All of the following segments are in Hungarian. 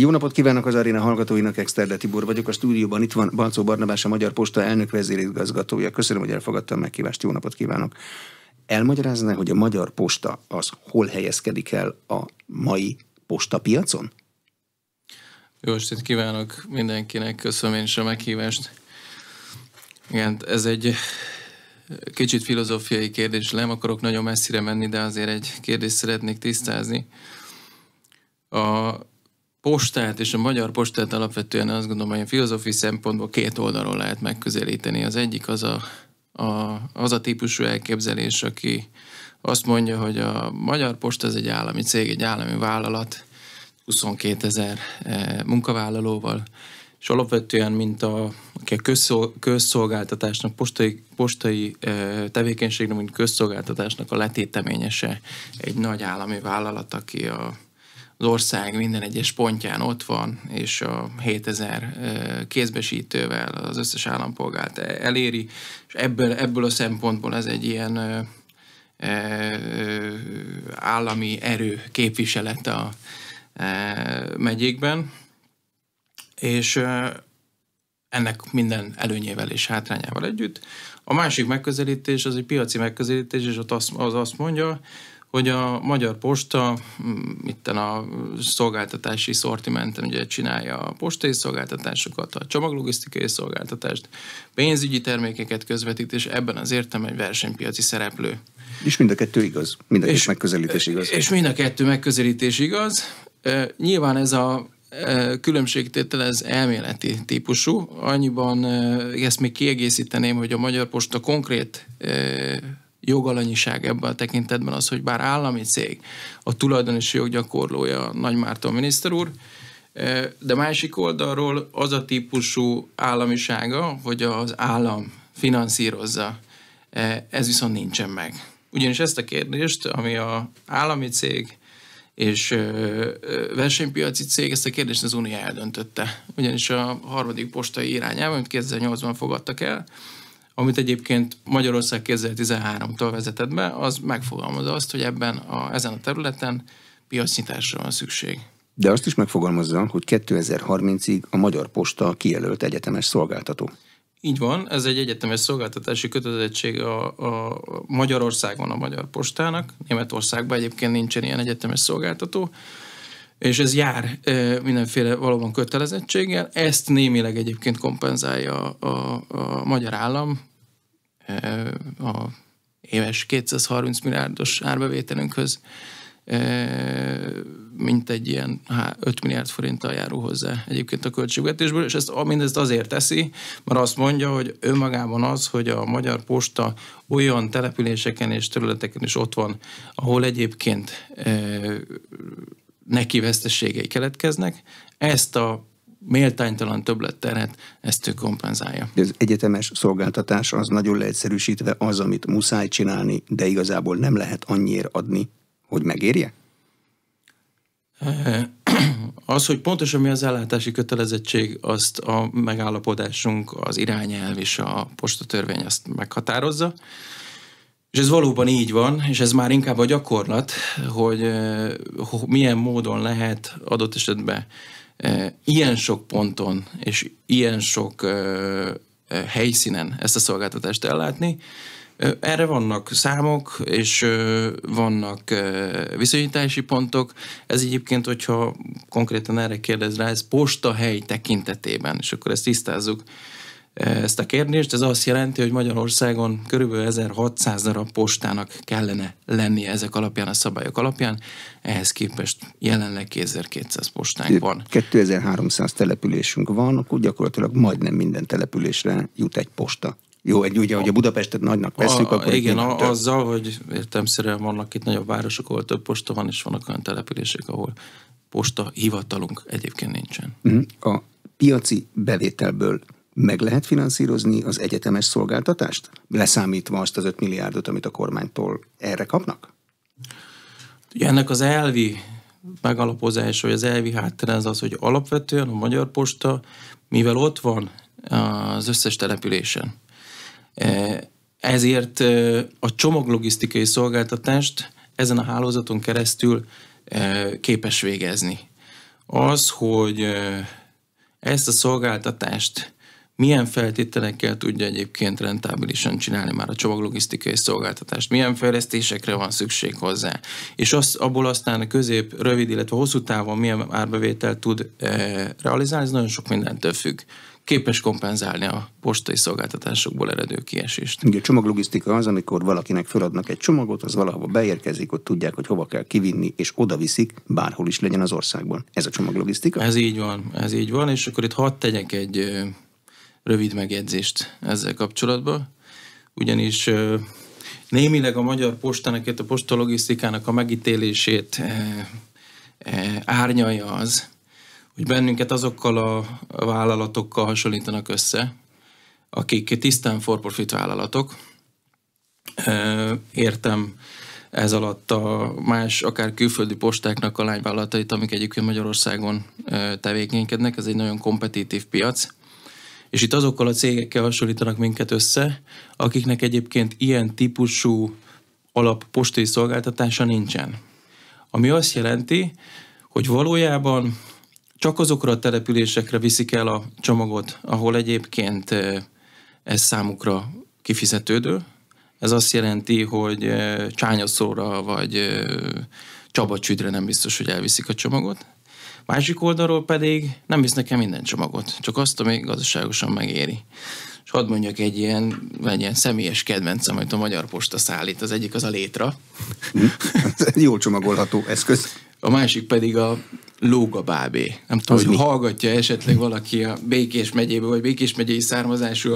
Jó napot kívánok az aréna hallgatóinak, Exterde Tibor vagyok. A stúdióban itt van Balcó Barnabás, a Magyar Posta elnök vezérigazgatója. Köszönöm, hogy elfogadtam a meghívást. Jó napot kívánok. Elmagyarázná, hogy a Magyar Posta az hol helyezkedik el a mai postapiacon? Jó estét kívánok mindenkinek, köszönöm én is a meghívást. Igen, ez egy kicsit filozófiai kérdés, nem akarok nagyon messzire menni, de azért egy kérdést szeretnék tisztázni. A postát és a magyar postát alapvetően azt gondolom, hogy a filozófiai szempontból két oldalról lehet megközelíteni. Az egyik az a, a, az a típusú elképzelés, aki azt mondja, hogy a magyar posta ez egy állami cég, egy állami vállalat, 22 ezer eh, munkavállalóval, és alapvetően, mint a, a közszolgáltatásnak, postai, postai eh, tevékenységnek, mint közszolgáltatásnak a letéteményese egy nagy állami vállalat, aki a az ország minden egyes pontján ott van, és a 7000 kézbesítővel az összes állampolgárt eléri, és ebből, ebből a szempontból ez egy ilyen állami erő képviselet a megyékben, és ennek minden előnyével és hátrányával együtt. A másik megközelítés az egy piaci megközelítés, és az azt mondja, hogy a Magyar Posta mm, itten a szolgáltatási szortimenten ugye csinálja a postai szolgáltatásokat, a csomaglogisztikai szolgáltatást, pénzügyi termékeket közvetít, és ebben az értem egy versenypiaci szereplő. És mind a kettő igaz, mind a és, kettő igaz. És mind a kettő megközelítés igaz. Nyilván ez a különbségtétel ez elméleti típusú. Annyiban ezt még kiegészíteném, hogy a Magyar Posta konkrét jogalanyiság ebben a tekintetben az, hogy bár állami cég, a tulajdonosi joggyakorlója Nagy Márton miniszter úr, e, de másik oldalról az a típusú államisága, hogy az állam finanszírozza, e, ez viszont nincsen meg. Ugyanis ezt a kérdést, ami a állami cég és e, versenypiaci cég, ezt a kérdést az Unió eldöntötte. Ugyanis a harmadik postai irányában, amit 2008-ban fogadtak el, amit egyébként Magyarország 2013-tól vezetett be, az megfogalmazza azt, hogy ebben a, ezen a területen piacnyitásra van szükség. De azt is megfogalmazza, hogy 2030-ig a Magyar Posta kijelölt egyetemes szolgáltató. Így van, ez egy egyetemes szolgáltatási kötelezettség a, a Magyarországon a Magyar Postának. Németországban egyébként nincsen ilyen egyetemes szolgáltató és ez jár e, mindenféle valóban kötelezettséggel. Ezt némileg egyébként kompenzálja a, a, a magyar állam a éves 230 milliárdos árbevételünkhöz, mint egy ilyen 5 milliárd forinttal járul hozzá egyébként a költségvetésből, és ezt mindezt azért teszi, mert azt mondja, hogy önmagában az, hogy a Magyar Posta olyan településeken és területeken is ott van, ahol egyébként neki veszteségei keletkeznek, ezt a méltánytalan többletterhet, ezt ő kompenzálja. Az egyetemes szolgáltatás az nagyon leegyszerűsítve az, amit muszáj csinálni, de igazából nem lehet annyiért adni, hogy megérje? Az, hogy pontosan mi az ellátási kötelezettség, azt a megállapodásunk, az irányelv és a postatörvény azt meghatározza. És ez valóban így van, és ez már inkább a gyakorlat, hogy, milyen módon lehet adott esetben ilyen sok ponton és ilyen sok helyszínen ezt a szolgáltatást ellátni. Erre vannak számok, és vannak viszonyítási pontok. Ez egyébként, hogyha konkrétan erre kérdez rá, ez postahely tekintetében, és akkor ezt tisztázzuk ezt a kérdést. Ez azt jelenti, hogy Magyarországon körülbelül 1600 darab postának kellene lennie ezek alapján, a szabályok alapján. Ehhez képest jelenleg 2200 postánk van. 2300 településünk van, akkor gyakorlatilag majdnem minden településre jut egy posta. Jó, egy ugye, hogy a Budapestet nagynak veszük, a, akkor Igen, a, több. azzal, hogy értemszerűen vannak itt nagyobb városok, ahol több posta van, és vannak olyan települések, ahol posta hivatalunk egyébként nincsen. Mhm. A piaci bevételből meg lehet finanszírozni az egyetemes szolgáltatást? Leszámítva azt az 5 milliárdot, amit a kormánytól erre kapnak? Ugye ennek az elvi megalapozása, vagy az elvi háttere az az, hogy alapvetően a Magyar Posta, mivel ott van az összes településen, e, ezért e, a csomaglogisztikai szolgáltatást ezen a hálózaton keresztül képes végezni az, hogy ezt a szolgáltatást milyen feltételekkel tudja egyébként rentábilisan csinálni már a csomaglogisztikai szolgáltatást, milyen fejlesztésekre van szükség hozzá, és azt, abból aztán a közép, rövid, illetve hosszú távon milyen árbevételt tud e, realizálni, ez nagyon sok mindentől függ képes kompenzálni a postai szolgáltatásokból eredő kiesést. Ugye a csomaglogisztika az, amikor valakinek feladnak egy csomagot, az valahova beérkezik, ott tudják, hogy hova kell kivinni, és oda viszik, bárhol is legyen az országban. Ez a csomaglogisztika? Ez így van, ez így van, és akkor itt hadd tegyek egy rövid megjegyzést ezzel kapcsolatban, ugyanis némileg a Magyar Postának, a postalogisztikának a megítélését árnyalja az, hogy bennünket azokkal a vállalatokkal hasonlítanak össze, akik tisztán for profit vállalatok. Értem ez alatt a más, akár külföldi postáknak a lányvállalatait, amik egyébként Magyarországon tevékenykednek. Ez egy nagyon kompetitív piac. És itt azokkal a cégekkel hasonlítanak minket össze, akiknek egyébként ilyen típusú alap postai szolgáltatása nincsen. Ami azt jelenti, hogy valójában csak azokra a településekre viszik el a csomagot, ahol egyébként ez számukra kifizetődő. Ez azt jelenti, hogy Csányaszóra vagy Csabacsüdre nem biztos, hogy elviszik a csomagot. Másik oldalról pedig nem visz nekem minden csomagot, csak azt, ami gazdaságosan megéri. És hadd mondjak egy ilyen, egy ilyen személyes kedvencem, amit a Magyar Posta szállít. Az egyik az a létra. Hm? Jól csomagolható eszköz. A másik pedig a Lóga Bábé. Nem tudom, az hogy mi? hallgatja esetleg valaki a Békés megyébe, vagy Békés megyei származású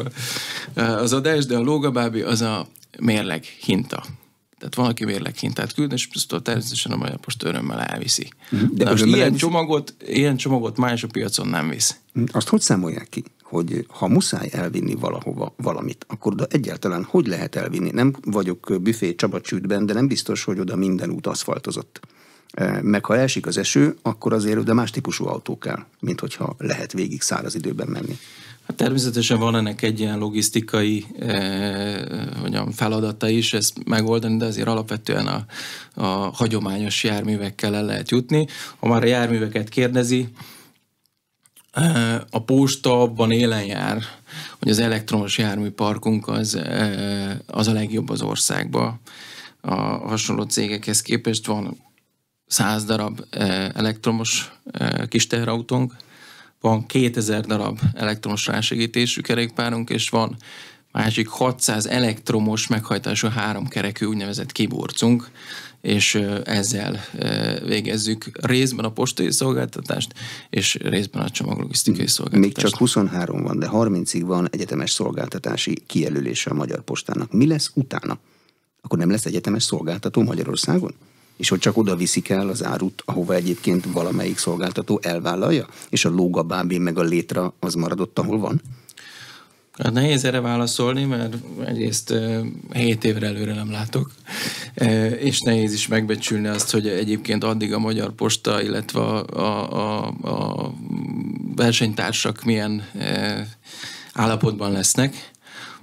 az adás, de a Lóga Bábé az a mérleg hinta. Tehát van, aki mérleg hintát küld, és azt természetesen a Magyar Posta örömmel elviszi. Mhm. De most ilyen elviszi? csomagot, ilyen csomagot más a piacon nem visz. Mhm. Azt hogy számolják ki? hogy ha muszáj elvinni valahova valamit, akkor oda egyáltalán hogy lehet elvinni? Nem vagyok büfé csabacsűtben, de nem biztos, hogy oda minden út aszfaltozott. E, meg ha elsik az eső, akkor azért oda más típusú autó kell, mint hogyha lehet végig száraz időben menni. Hát természetesen van ennek egy ilyen logisztikai eh, mondjam, feladata is ezt megoldani, de azért alapvetően a, a hagyományos járművekkel el lehet jutni. Ha már a járműveket kérdezi, eh, a posta abban élen jár, hogy az elektromos járműparkunk az, eh, az a legjobb az országban. A hasonló cégekhez képest van száz darab eh, elektromos eh, kis teherautónk, van 2000 darab elektromos rásegítésű kerékpárunk, és van másik 600 elektromos meghajtású háromkerekű úgynevezett kiburcunk, és ezzel végezzük részben a postai szolgáltatást, és részben a csomaglogisztikai szolgáltatást. Még csak 23 van, de 30-ig van egyetemes szolgáltatási kijelölése a Magyar Postának. Mi lesz utána? Akkor nem lesz egyetemes szolgáltató Magyarországon? És hogy csak oda viszik el az árut, ahova egyébként valamelyik szolgáltató elvállalja, és a lóga, bábé meg a létra az maradott, ahol van? Hát nehéz erre válaszolni, mert egyrészt 7 évre előre nem látok, és nehéz is megbecsülni azt, hogy egyébként addig a Magyar Posta, illetve a, a, a versenytársak milyen állapotban lesznek,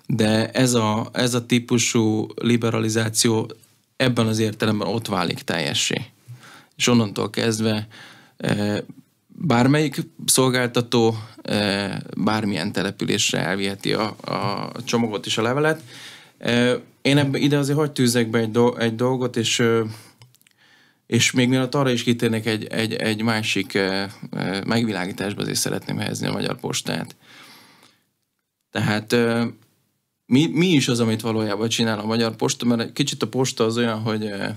de ez a, ez a típusú liberalizáció ebben az értelemben ott válik teljessé. És onnantól kezdve e, bármelyik szolgáltató e, bármilyen településre elviheti a, a csomagot és a levelet. E, én ebbe, ide azért hagy tűzek be egy, do, egy dolgot, és és még mielőtt arra is kitérnék egy, egy, egy másik megvilágításba azért szeretném helyezni a Magyar Postát. Tehát mi, mi is az, amit valójában csinál a Magyar Posta, mert egy kicsit a posta az olyan, hogy, eh,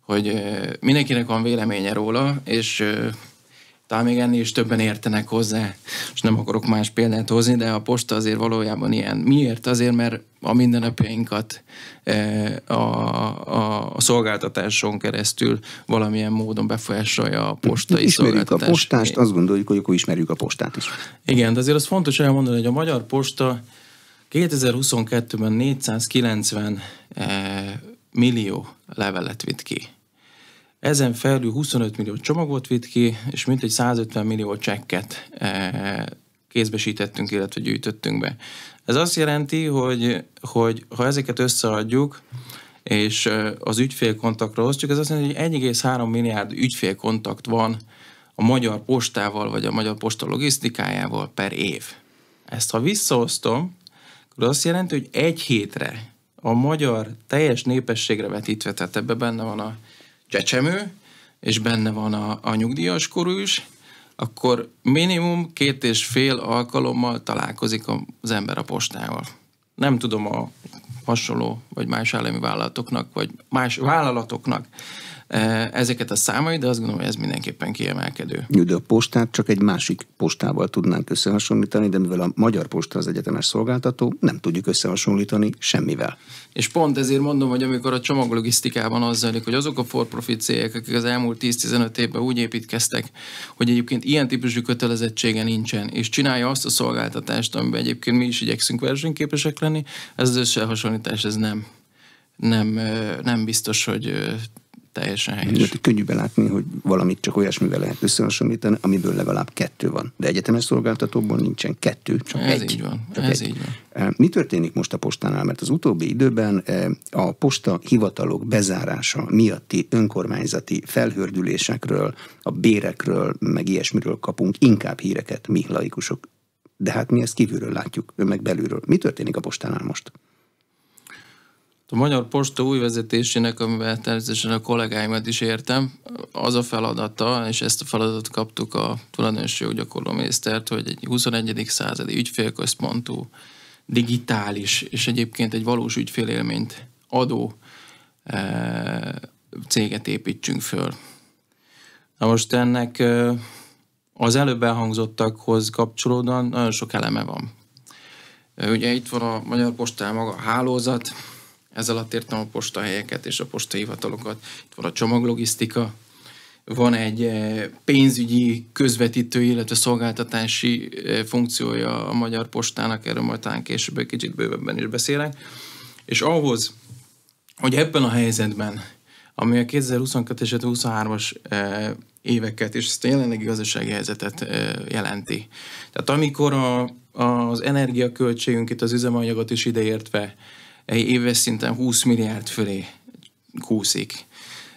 hogy eh, mindenkinek van véleménye róla, és eh, talán még ennél is többen értenek hozzá, és nem akarok más példát hozni, de a posta azért valójában ilyen. Miért? Azért, mert a mindennapjainkat a, a, a szolgáltatáson keresztül valamilyen módon befolyásolja a postai ismerjük szolgáltatás. a postást, azt gondoljuk, hogy akkor ismerjük a postát is. Igen, de azért az fontos elmondani, hogy a Magyar Posta 2022-ben 490 eh, millió levelet vitt ki. Ezen felül 25 millió csomagot vitt ki, és mintegy 150 millió csekket eh, kézbesítettünk, illetve gyűjtöttünk be. Ez azt jelenti, hogy, hogy ha ezeket összeadjuk, és eh, az ügyfélkontaktra osztjuk, ez azt jelenti, hogy 1,3 milliárd ügyfélkontakt van a magyar postával, vagy a magyar posta logisztikájával per év. Ezt ha visszaosztom, akkor azt jelenti, hogy egy hétre a magyar teljes népességre vetítve, tehát ebbe benne van a csecsemő, és benne van a, a nyugdíjas korú is, akkor minimum két és fél alkalommal találkozik az ember a postával. Nem tudom a hasonló, vagy más állami vállalatoknak, vagy más vállalatoknak ezeket a számait, de azt gondolom, hogy ez mindenképpen kiemelkedő. De a postát csak egy másik postával tudnánk összehasonlítani, de mivel a Magyar Posta az egyetemes szolgáltató, nem tudjuk összehasonlítani semmivel. És pont ezért mondom, hogy amikor a csomaglogisztikában az zajlik, hogy azok a for-profit cégek, akik az elmúlt 10-15 évben úgy építkeztek, hogy egyébként ilyen típusú kötelezettsége nincsen, és csinálja azt a szolgáltatást, amiben egyébként mi is igyekszünk versenyképesek lenni, ez az összehasonlítás ez nem, nem, eh, nem biztos, hogy eh, teljesen helyes. Hát könnyű belátni, hogy valamit csak olyasmivel lehet összehasonlítani, amiből legalább kettő van. De egyetemes szolgáltatóból nincsen kettő, csak Ez egy. így van. Csak Ez egy. így van. Mi történik most a postánál? Mert az utóbbi időben a posta hivatalok bezárása miatti önkormányzati felhördülésekről, a bérekről, meg ilyesmiről kapunk inkább híreket mi laikusok. De hát mi ezt kívülről látjuk, ő meg belülről. Mi történik a postánál most? A Magyar Posta új vezetésének, amivel természetesen a kollégáimat is értem, az a feladata, és ezt a feladatot kaptuk a tulajdonosi joggyakorló minisztert, hogy egy 21. századi ügyfélközpontú, digitális, és egyébként egy valós ügyfélélményt adó e, céget építsünk föl. Na most ennek e, az előbb elhangzottakhoz kapcsolódóan nagyon sok eleme van. E, ugye itt van a Magyar Postán maga a hálózat, ez alatt értem a postahelyeket és a postahivatalokat. Itt van a csomaglogisztika, van egy eh, pénzügyi közvetítő, illetve szolgáltatási eh, funkciója a Magyar Postának, erről majd talán később egy kicsit bővebben is beszélek. És ahhoz, hogy ebben a helyzetben, ami a 2022 és 2023-as eh, éveket és ezt a jelenlegi gazdasági helyzetet jelenti. Tehát amikor a, az energiaköltségünk itt az üzemanyagot is ideértve éves szinten 20 milliárd fölé kúszik.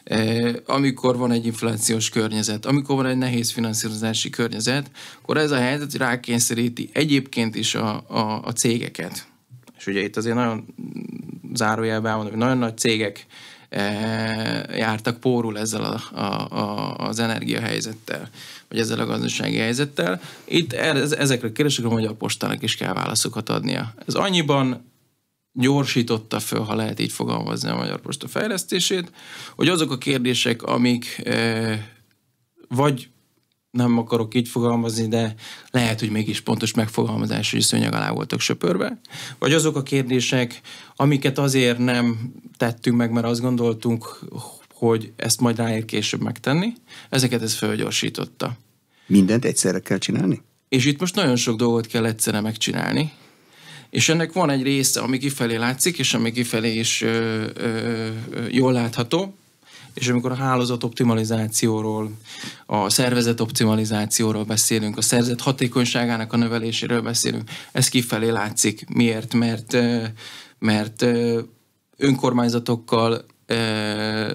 E, amikor van egy inflációs környezet, amikor van egy nehéz finanszírozási környezet, akkor ez a helyzet rákényszeríti egyébként is a, a, a cégeket. És ugye itt azért nagyon zárójelben mondom, hogy nagyon nagy cégek e, jártak pórul ezzel a, a, a, az energiahelyzettel, vagy ezzel a gazdasági helyzettel. Itt ezekre a kérdésekre a Magyar Postának is kell válaszokat adnia. Ez annyiban gyorsította föl, ha lehet így fogalmazni a Magyar Posta fejlesztését, hogy azok a kérdések, amik e, vagy nem akarok így fogalmazni, de lehet, hogy mégis pontos megfogalmazás, hogy szőnyeg alá voltak söpörve. Vagy azok a kérdések, amiket azért nem tettünk meg, mert azt gondoltunk, hogy ezt majd ráér később megtenni, ezeket ez fölgyorsította. Mindent egyszerre kell csinálni? És itt most nagyon sok dolgot kell egyszerre megcsinálni, és ennek van egy része, ami kifelé látszik, és ami kifelé is ö, ö, jól látható, és amikor a hálózat optimalizációról, a szervezet optimalizációról beszélünk, a szervezet hatékonyságának a növeléséről beszélünk, ez kifelé látszik. Miért? Mert, mert önkormányzatokkal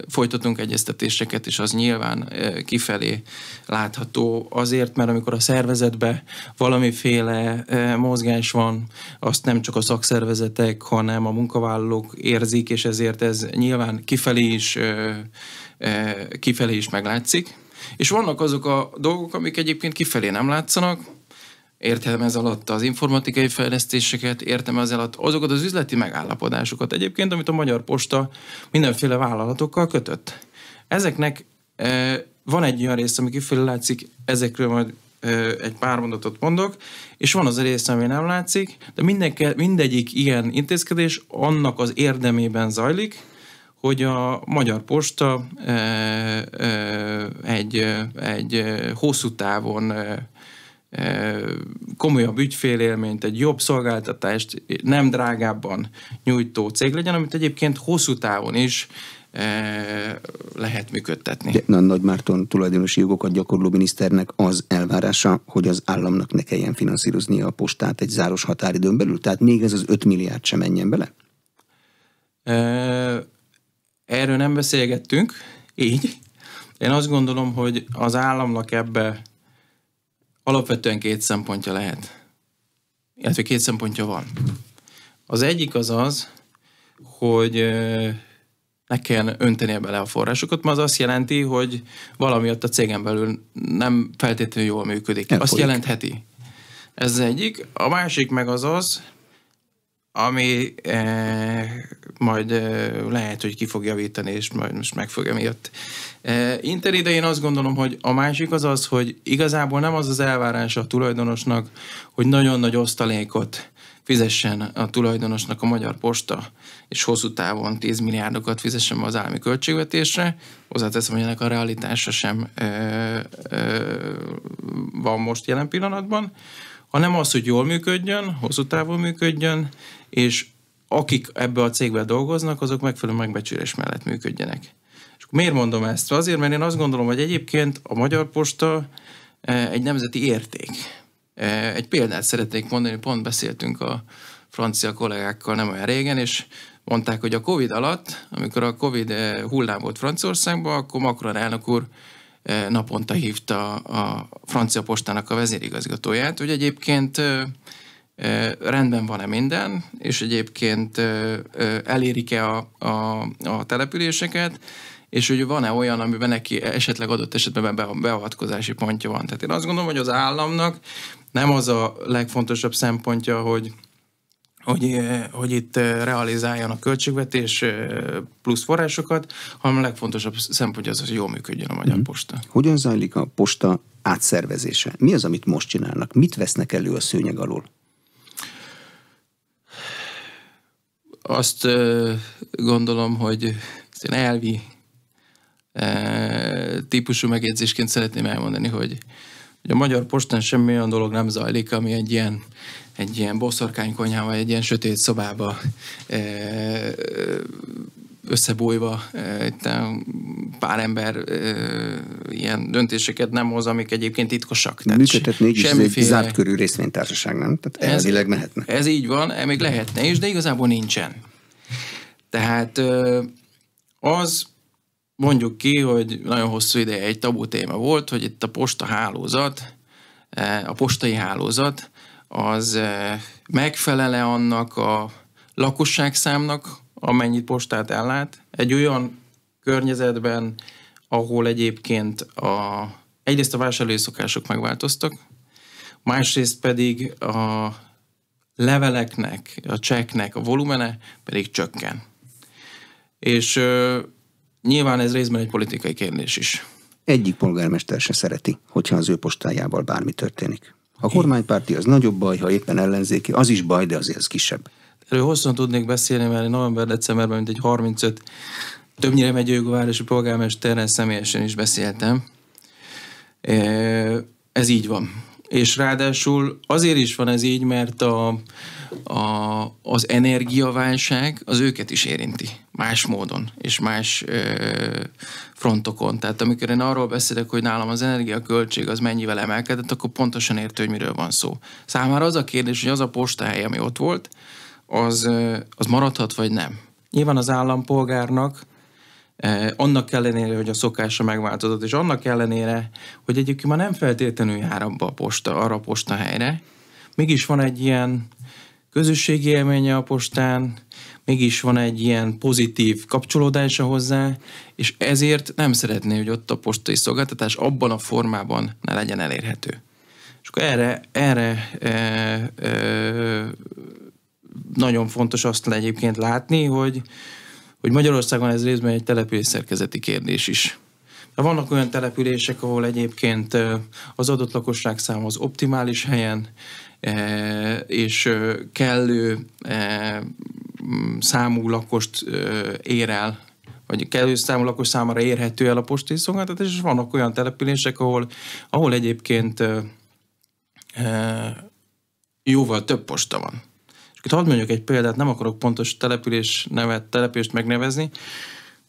folytatunk egyeztetéseket, és az nyilván kifelé látható azért, mert amikor a szervezetbe valamiféle mozgás van, azt nem csak a szakszervezetek, hanem a munkavállalók érzik, és ezért ez nyilván kifelé is, kifelé is meglátszik. És vannak azok a dolgok, amik egyébként kifelé nem látszanak, értem ez alatt az informatikai fejlesztéseket, értem ez alatt azokat az üzleti megállapodásokat egyébként, amit a Magyar Posta mindenféle vállalatokkal kötött. Ezeknek e, van egy olyan rész, ami kifelé látszik, ezekről majd e, egy pár mondatot mondok, és van az a rész, ami nem látszik, de mindenke, mindegyik ilyen intézkedés annak az érdemében zajlik, hogy a Magyar Posta e, e, egy, egy hosszú távon komolyabb ügyfélélményt, egy jobb szolgáltatást nem drágábban nyújtó cég legyen, amit egyébként hosszú távon is lehet működtetni. Na, Nagy Márton tulajdonosi jogokat gyakorló miniszternek az elvárása, hogy az államnak ne kelljen finanszírozni a postát egy záros határidőn belül? Tehát még ez az 5 milliárd sem menjen bele? Erről nem beszélgettünk, így, Én azt gondolom, hogy az államnak ebbe alapvetően két szempontja lehet. Illetve két szempontja van. Az egyik az az, hogy ne kell öntenie bele a forrásokat, mert az azt jelenti, hogy valami ott a cégen belül nem feltétlenül jól működik. Nem azt folyik. jelentheti. Ez az egyik. A másik meg az az, ami eh, majd eh, lehet, hogy ki fog javítani, és majd most meg fog emiatt eh, interi, de én azt gondolom, hogy a másik az az, hogy igazából nem az az elvárás a tulajdonosnak, hogy nagyon nagy osztalékot fizessen a tulajdonosnak a Magyar Posta, és hosszú távon 10 milliárdokat fizessen az állami költségvetésre. Hozzáteszem, hogy ennek a realitása sem ö, ö, van most jelen pillanatban, hanem az, hogy jól működjön, hosszú távon működjön, és akik ebbe a cégbe dolgoznak, azok megfelelő megbecsülés mellett működjenek. Miért mondom ezt? Azért, mert én azt gondolom, hogy egyébként a Magyar Posta egy nemzeti érték egy példát szeretnék mondani, pont beszéltünk a francia kollégákkal nem olyan régen, és mondták, hogy a Covid alatt, amikor a Covid hullám volt Franciaországban, akkor Macron elnök úr naponta hívta a francia postának a vezérigazgatóját, hogy egyébként rendben van-e minden, és egyébként elérik-e a, a, a településeket, és hogy van-e olyan, amiben neki esetleg adott esetben beavatkozási pontja van. Tehát én azt gondolom, hogy az államnak nem az a legfontosabb szempontja, hogy hogy, hogy itt realizáljon a költségvetés plusz forrásokat, hanem a legfontosabb szempontja az, hogy jól működjön a Magyar mm. Posta. Hogyan zajlik a posta átszervezése? Mi az, amit most csinálnak? Mit vesznek elő a szőnyeg alól? Azt gondolom, hogy elvi típusú megjegyzésként szeretném elmondani, hogy hogy a Magyar Postán semmi olyan dolog nem zajlik, ami egy ilyen, egy ilyen boszorkánykonyhában, egy ilyen sötét szobába összebújva itt pár ember ilyen döntéseket nem hoz, amik egyébként titkosak. Tehát Működhet mégis semmiféle... zárt körű részvénytársaság, nem? Tehát ez, elvileg mehetne. Ez így van, még lehetne is, de igazából nincsen. Tehát az mondjuk ki, hogy nagyon hosszú ideje egy tabu téma volt, hogy itt a posta hálózat, e, a postai hálózat, az e, megfelele annak a lakosságszámnak, amennyit postát ellát, egy olyan környezetben, ahol egyébként a, egyrészt a vásárlói szokások megváltoztak, másrészt pedig a leveleknek, a cseknek a volumene pedig csökken. És Nyilván ez részben egy politikai kérdés is. Egyik polgármester se szereti, hogyha az ő postájával bármi történik. A kormánypárti az nagyobb baj, ha éppen ellenzéki, az is baj, de azért az kisebb. Erről hosszan tudnék beszélni, mert november-decemberben mint egy 35 többnyire megyővárosi polgármesterrel személyesen is beszéltem. Ez így van. És ráadásul azért is van ez így, mert a, a, az energiaválság az őket is érinti más módon és más ö, frontokon. Tehát amikor én arról beszélek, hogy nálam az energiaköltség az mennyivel emelkedett, akkor pontosan értő, hogy miről van szó. Számára az a kérdés, hogy az a postahely, ami ott volt, az, az maradhat vagy nem. Nyilván az állampolgárnak annak ellenére, hogy a szokása megváltozott, és annak ellenére, hogy egyébként már nem feltétlenül jár abba a posta, arra a postahelyre, mégis van egy ilyen közösségi élménye a postán, mégis van egy ilyen pozitív kapcsolódása hozzá, és ezért nem szeretné, hogy ott a postai szolgáltatás abban a formában ne legyen elérhető. És akkor erre, erre e, e, nagyon fontos azt egyébként látni, hogy, hogy Magyarországon ez részben egy település szerkezeti kérdés is. De vannak olyan települések, ahol egyébként az adott lakosság szám az optimális helyen, és kellő számú lakost ér el, vagy kellő számú lakos számára érhető el a postai szolgáltatás, és vannak olyan települések, ahol, ahol egyébként jóval több posta van. Itt hadd mondjuk egy példát, nem akarok pontos település nevet, települést megnevezni,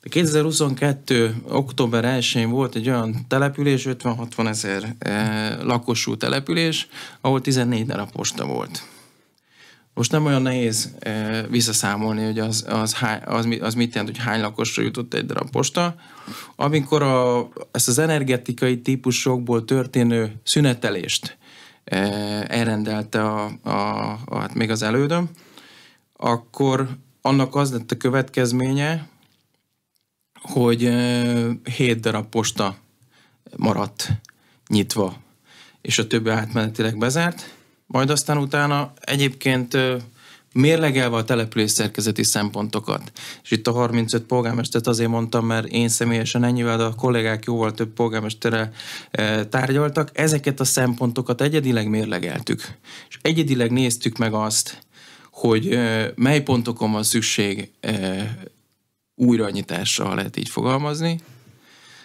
de 2022. október 1-én volt egy olyan település, 50-60 ezer lakosú település, ahol 14 darab posta volt. Most nem olyan nehéz e, visszaszámolni, hogy az, az, az, az mit jelent, hogy hány lakosra jutott egy darab posta. Amikor a, ezt az energetikai típusokból történő szünetelést elrendelte a, a, a, hát még az elődöm, akkor annak az lett a következménye, hogy e, hét darab posta maradt nyitva, és a többi átmenetileg bezárt. Majd aztán utána egyébként mérlegelve a település szerkezeti szempontokat. És itt a 35 polgármestert azért mondtam, mert én személyesen ennyivel, de a kollégák jóval több polgármestere tárgyaltak. Ezeket a szempontokat egyedileg mérlegeltük. És egyedileg néztük meg azt, hogy mely pontokon van szükség újranyitásra, lehet így fogalmazni,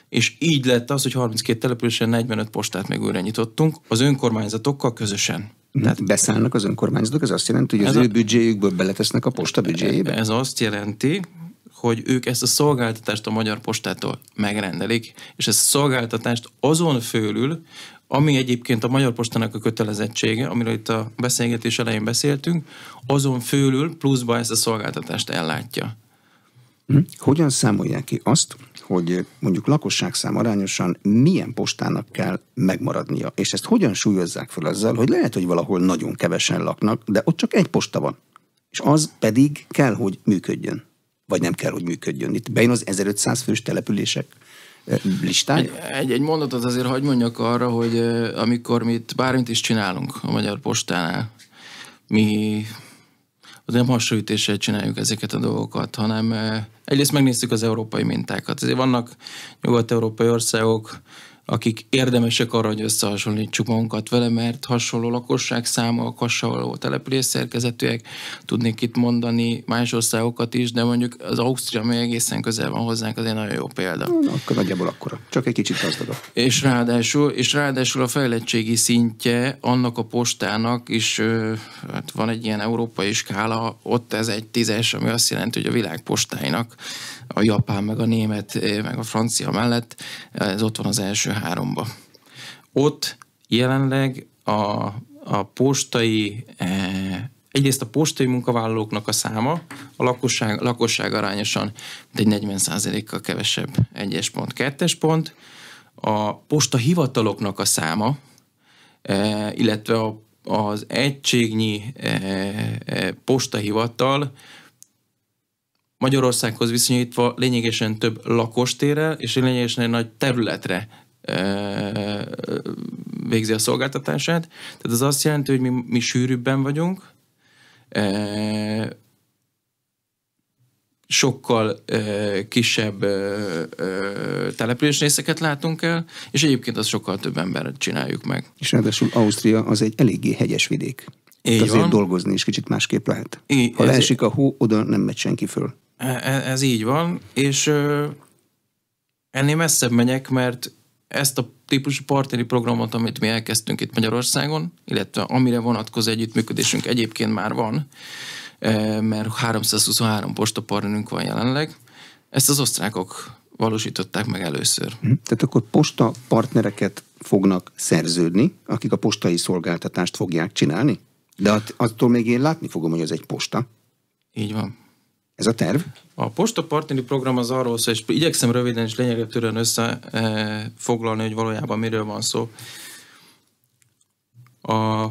és így lett az, hogy 32 településen 45 postát meg újra nyitottunk, az önkormányzatokkal közösen. Tehát beszállnak az önkormányzatok, ez azt jelenti, hogy az ő büdzséjükből beletesznek a posta büdzséjébe? Ez azt jelenti, hogy ők ezt a szolgáltatást a Magyar Postától megrendelik, és ezt a szolgáltatást azon fölül, ami egyébként a Magyar Postának a kötelezettsége, amiről itt a beszélgetés elején beszéltünk, azon fölül pluszba ezt a szolgáltatást ellátja. Hm? Hogyan számolják ki azt, hogy mondjuk lakosságszám arányosan milyen postának kell megmaradnia, és ezt hogyan súlyozzák fel azzal, hogy lehet, hogy valahol nagyon kevesen laknak, de ott csak egy posta van, és az pedig kell, hogy működjön, vagy nem kell, hogy működjön. Itt bejön az 1500 fős települések eh, listája? Egy, egy, egy mondatot azért hagyd mondjak arra, hogy eh, amikor mi itt bármit is csinálunk a Magyar Postánál, mi az nem hasonlítéssel csináljuk ezeket a dolgokat, hanem eh, egyrészt megnéztük az európai mintákat. Ezért vannak nyugat-európai országok, akik érdemesek arra, hogy összehasonlítsuk magunkat vele, mert hasonló lakosság száma, hasonló település szerkezetűek, tudnék itt mondani más országokat is, de mondjuk az Ausztria, ami egészen közel van hozzánk, az egy nagyon jó példa. Na, akkor nagyjából akkora, csak egy kicsit gazdagabb. És ráadásul, és ráadásul a fejlettségi szintje annak a postának is, hát van egy ilyen európai skála, ott ez egy tízes, ami azt jelenti, hogy a világ postáinak a japán, meg a német, meg a francia mellett, ez ott van az első háromba. Ott jelenleg a, a postai, e, egyrészt a postai munkavállalóknak a száma, a lakosság, lakosság arányosan egy 40%-kal kevesebb, egyes pont, kettes pont, a posta hivataloknak a száma, e, illetve a, az egységnyi postahivatal Magyarországhoz viszonyítva lényegesen több lakostérrel és lényegesen egy nagy területre végzi a szolgáltatását. Tehát az azt jelenti, hogy mi, mi sűrűbben vagyunk, sokkal kisebb településrészeket látunk el, és egyébként az sokkal több embert csináljuk meg. És ráadásul Ausztria az egy eléggé hegyes vidék. Így azért van. dolgozni is kicsit másképp lehet. I, ha leesik a hó, oda nem megy senki föl. Ez, ez így van, és ennél messzebb megyek, mert ezt a típusú partneri programot, amit mi elkezdtünk itt Magyarországon, illetve amire vonatkozó együttműködésünk egyébként már van, mert 323 postapartnerünk van jelenleg, ezt az osztrákok valósították meg először. Hm. Tehát akkor posta partnereket fognak szerződni, akik a postai szolgáltatást fogják csinálni? De attól még én látni fogom, hogy ez egy posta. Így van. Ez a terv? A Posta Partneri Program az arról szól, és igyekszem röviden és lényegre törően összefoglalni, hogy valójában miről van szó. A,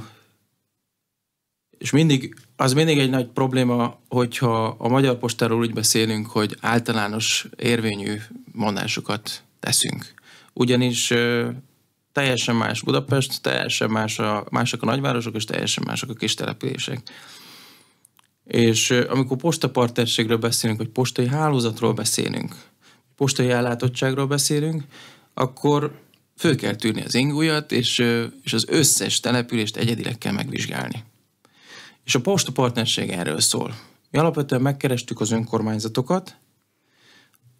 és mindig, az mindig egy nagy probléma, hogyha a Magyar Postáról úgy beszélünk, hogy általános érvényű mondásokat teszünk. Ugyanis teljesen más Budapest, teljesen más a, mások a nagyvárosok, és teljesen mások a kis települések. És amikor postapartnerségről beszélünk, vagy postai hálózatról beszélünk, postai ellátottságról beszélünk, akkor föl kell tűrni az ingújat, és, és az összes települést egyedileg kell megvizsgálni. És a postapartnerség erről szól. Mi alapvetően megkerestük az önkormányzatokat,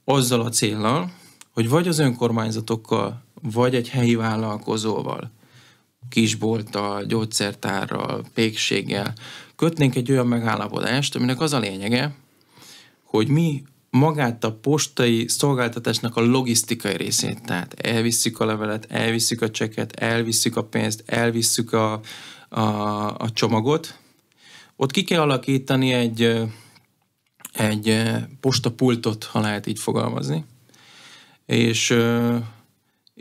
azzal a céllal, hogy vagy az önkormányzatokkal, vagy egy helyi vállalkozóval, kisbolttal, gyógyszertárral, pékséggel kötnénk egy olyan megállapodást, aminek az a lényege, hogy mi magát a postai szolgáltatásnak a logisztikai részét, tehát elvisszük a levelet, elvisszük a cseket, elvisszük a pénzt, elvisszük a, a, a csomagot, ott ki kell alakítani egy, egy postapultot, ha lehet így fogalmazni, és,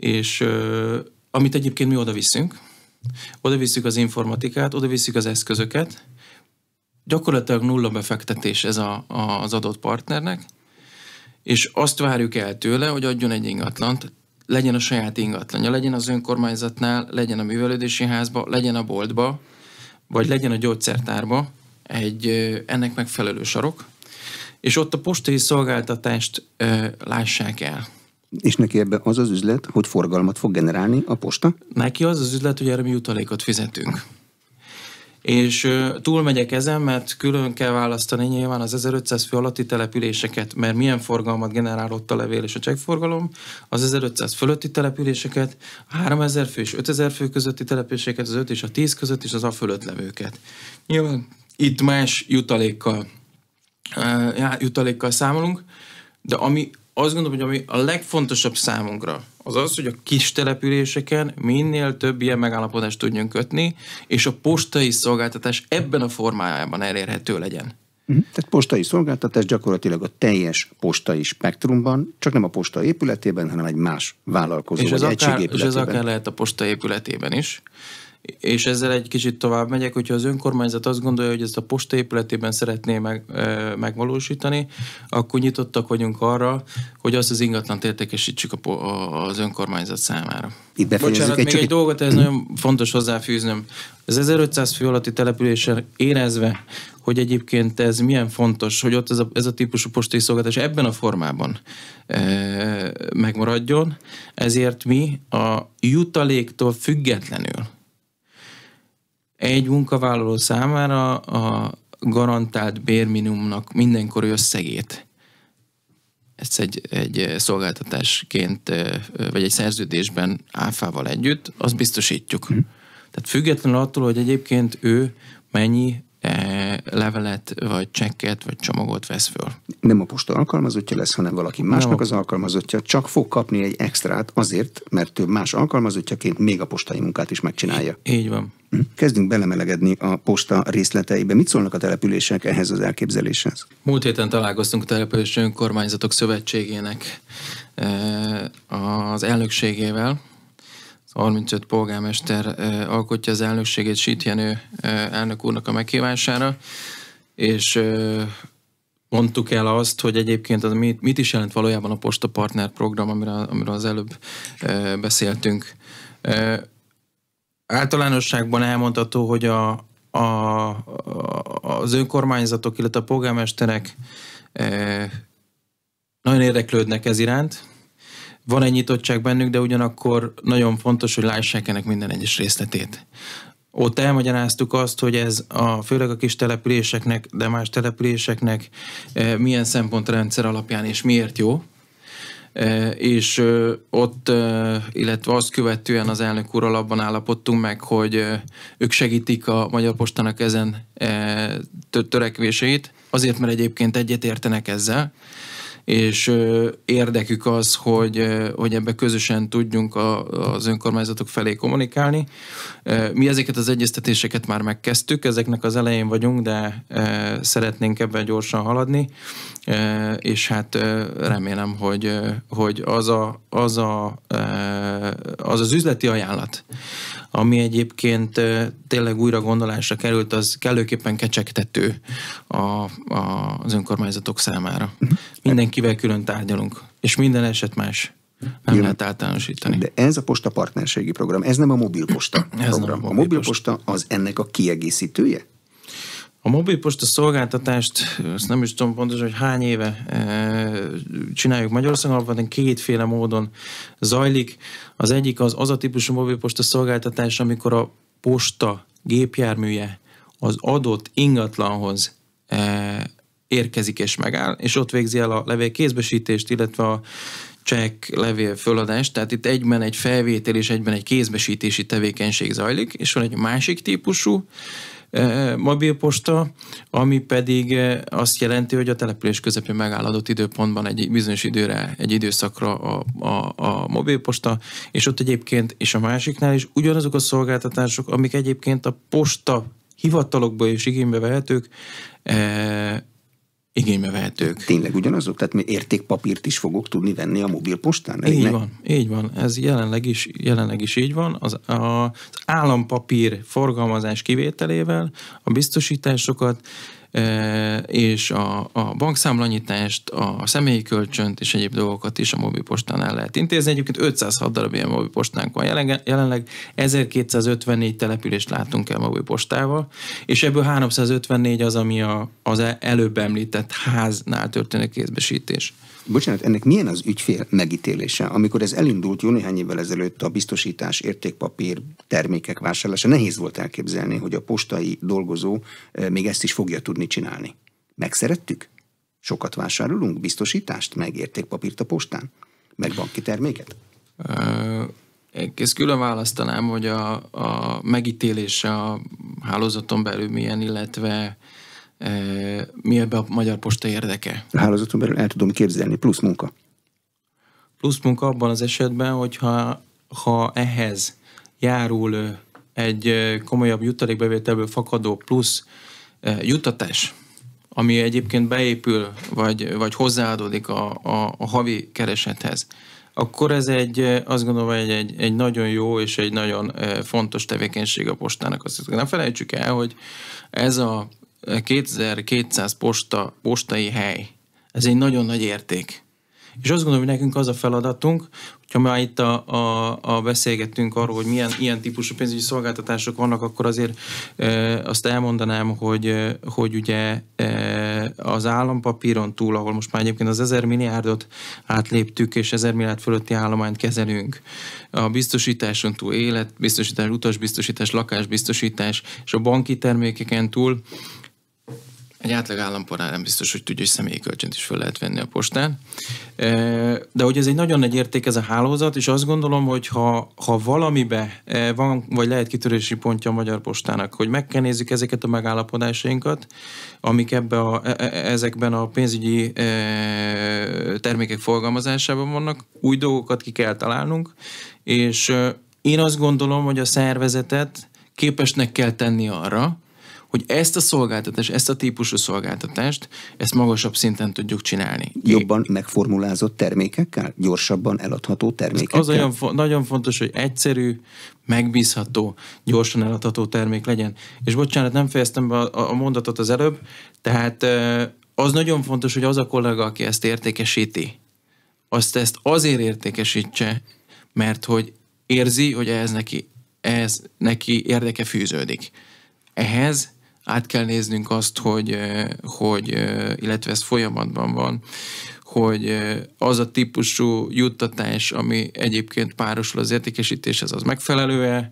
és amit egyébként mi oda viszünk, oda visszük az informatikát, oda visszük az eszközöket, gyakorlatilag nulla befektetés ez a, a, az adott partnernek, és azt várjuk el tőle, hogy adjon egy ingatlant, legyen a saját ingatlanja, legyen az önkormányzatnál, legyen a művelődési házba, legyen a boltba, vagy legyen a gyógyszertárba egy ennek megfelelő sarok, és ott a postai szolgáltatást e, lássák el. És neki ebbe az az üzlet, hogy forgalmat fog generálni a posta? Neki az az üzlet, hogy erre mi jutalékot fizetünk. És túlmegyek ezen, mert külön kell választani nyilván az 1500 fő alatti településeket, mert milyen forgalmat generál ott a levél és a csekkforgalom, az 1500 fölötti településeket, a 3000 fő és 5000 fő közötti településeket, az 5 és a 10 között, és az a fölött levőket. Nyilván itt más jutalékkal, jutalékkal számolunk, de ami azt gondolom, hogy ami a legfontosabb számunkra, az az, hogy a kis településeken minél több ilyen megállapodást tudjunk kötni, és a postai szolgáltatás ebben a formájában elérhető legyen. Uh-huh. Tehát postai szolgáltatás gyakorlatilag a teljes postai spektrumban, csak nem a posta épületében, hanem egy más vállalkozó és vagy ez egység akár. És ez akár lehet a posta épületében is. És ezzel egy kicsit tovább megyek, hogyha az önkormányzat azt gondolja, hogy ezt a posta épületében szeretné meg, e, megvalósítani, akkor nyitottak vagyunk arra, hogy azt az ingatlant értékesítsük a, a, az önkormányzat számára. Itt Bocsánat, egy még egy, egy dolgot, ez nagyon fontos hozzáfűznöm. Az 1500 fő alatti településen érezve, hogy egyébként ez milyen fontos, hogy ott ez a, ez a típusú postai szolgáltatás ebben a formában e, megmaradjon, ezért mi a jutaléktól függetlenül egy munkavállaló számára a garantált bérminimumnak mindenkori összegét ezt egy, egy szolgáltatásként, vagy egy szerződésben áfával együtt, azt biztosítjuk. Mm. Tehát függetlenül attól, hogy egyébként ő mennyi levelet, vagy csekket, vagy csomagot vesz föl. Nem a posta alkalmazottja lesz, hanem valaki másnak az alkalmazottja, csak fog kapni egy extrát azért, mert ő más alkalmazottjaként még a postai munkát is megcsinálja. Így van. Hm? Kezdünk belemelegedni a posta részleteibe. Mit szólnak a települések ehhez az elképzeléshez? Múlt héten találkoztunk a Települési Önkormányzatok Szövetségének az elnökségével, 35 polgármester alkotja az elnökségét Sítjenő elnök úrnak a meghívására, és mondtuk el azt, hogy egyébként az mit, mit is jelent valójában a Posta Partner program, amiről, amiről az előbb beszéltünk. Általánosságban elmondható, hogy a, a, az önkormányzatok, illetve a polgármesterek nagyon érdeklődnek ez iránt, van egy nyitottság bennük, de ugyanakkor nagyon fontos, hogy lássák ennek minden egyes részletét. Ott elmagyaráztuk azt, hogy ez a, főleg a kis településeknek, de más településeknek e, milyen szempontrendszer alapján és miért jó. E, és ott, illetve azt követően az elnök úrral abban állapodtunk meg, hogy ők segítik a Magyar Postának ezen e, törekvéseit, azért, mert egyébként egyet értenek ezzel, és érdekük az, hogy, hogy ebbe közösen tudjunk a, az önkormányzatok felé kommunikálni. Mi ezeket az egyeztetéseket már megkezdtük, ezeknek az elején vagyunk, de szeretnénk ebben gyorsan haladni, és hát remélem, hogy, hogy az, a, az, a, az az üzleti ajánlat, ami egyébként tényleg újra gondolásra került, az kellőképpen kecsegtető a, a, az önkormányzatok számára. Mhm. Mindenkivel külön tárgyalunk, és minden eset más. Nem Jön. lehet általánosítani. De ez a posta partnerségi program, ez nem a mobilposta ez program. Nem a, mobilposta. a mobilposta az ennek a kiegészítője? A mobilposta szolgáltatást, azt nem is tudom pontosan, hogy hány éve e, csináljuk Magyarországon, alapvetően kétféle módon zajlik. Az egyik az az a típusú mobilposta szolgáltatás, amikor a posta gépjárműje az adott ingatlanhoz e, érkezik és megáll, és ott végzi el a levél kézbesítést, illetve a csekk levél föladást, tehát itt egyben egy felvétel és egyben egy kézbesítési tevékenység zajlik, és van egy másik típusú, mobilposta, ami pedig azt jelenti, hogy a település közepén megálladott időpontban egy bizonyos időre, egy időszakra a, a, a mobilposta, és ott egyébként, és a másiknál is ugyanazok a szolgáltatások, amik egyébként a posta hivatalokba is igénybe vehetők, e, igénybe vehetők. Tényleg ugyanazok? Tehát mi értékpapírt is fogok tudni venni a mobilpostán? Így ne? van, így van. Ez jelenleg is, jelenleg is így van. Az, a, az állampapír forgalmazás kivételével a biztosításokat és a, a bankszámlanyítást, a személyi kölcsönt és egyéb dolgokat is a mobilpostán el lehet intézni. Egyébként 506 darab ilyen mobilpostánk van jelenleg, 1254 települést látunk el mobilpostával, és ebből 354 az, ami a, az előbb említett háznál történő kézbesítés. Bocsánat, ennek milyen az ügyfél megítélése? Amikor ez elindult jó néhány évvel ezelőtt a biztosítás, értékpapír, termékek vásárlása, nehéz volt elképzelni, hogy a postai dolgozó eh, még ezt is fogja tudni csinálni. Megszerettük? Sokat vásárolunk biztosítást, meg értékpapírt a postán? Meg banki terméket? Ezt külön választanám, hogy a, a megítélése a hálózaton belül milyen, illetve mi ebbe a Magyar Posta érdeke? A hálózaton belül el tudom képzelni, plusz munka. Plusz munka abban az esetben, hogyha ha ehhez járul egy komolyabb jutalékbevételből fakadó plusz juttatás, ami egyébként beépül, vagy, vagy hozzáadódik a, a, a havi keresethez, akkor ez egy, azt gondolom, hogy egy, egy nagyon jó és egy nagyon fontos tevékenység a postának. Azt nem felejtsük el, hogy ez a 2200 posta, postai hely. Ez egy nagyon nagy érték. És azt gondolom, hogy nekünk az a feladatunk, hogyha már itt a, a, a beszélgettünk arról, hogy milyen ilyen típusú pénzügyi szolgáltatások vannak, akkor azért e, azt elmondanám, hogy, hogy ugye e, az állampapíron túl, ahol most már egyébként az 1000 milliárdot átléptük, és 1000 milliárd fölötti állományt kezelünk, a biztosításon túl életbiztosítás, utasbiztosítás, lakásbiztosítás, és a banki termékeken túl egy átlag állampolgár nem biztos, hogy tudja, hogy személyi kölcsönt is fel lehet venni a postán. De hogy ez egy nagyon nagy érték ez a hálózat, és azt gondolom, hogy ha, ha valamibe van, vagy lehet kitörési pontja a Magyar Postának, hogy meg kell nézzük ezeket a megállapodásainkat, amik ebbe a, e, e, ezekben a pénzügyi termékek forgalmazásában vannak, új dolgokat ki kell találnunk, és én azt gondolom, hogy a szervezetet képesnek kell tenni arra, hogy ezt a szolgáltatást, ezt a típusú szolgáltatást, ezt magasabb szinten tudjuk csinálni. Jobban megformulázott termékekkel? Gyorsabban eladható termékekkel? Az olyan nagyon fontos, hogy egyszerű, megbízható, gyorsan eladható termék legyen. És bocsánat, nem fejeztem be a, a mondatot az előbb, tehát az nagyon fontos, hogy az a kollega, aki ezt értékesíti, azt ezt azért értékesítse, mert hogy érzi, hogy ez neki, ez neki érdeke fűződik. Ehhez át kell néznünk azt, hogy, hogy illetve ez folyamatban van, hogy az a típusú juttatás, ami egyébként párosul az értékesítéshez, az megfelelő-e,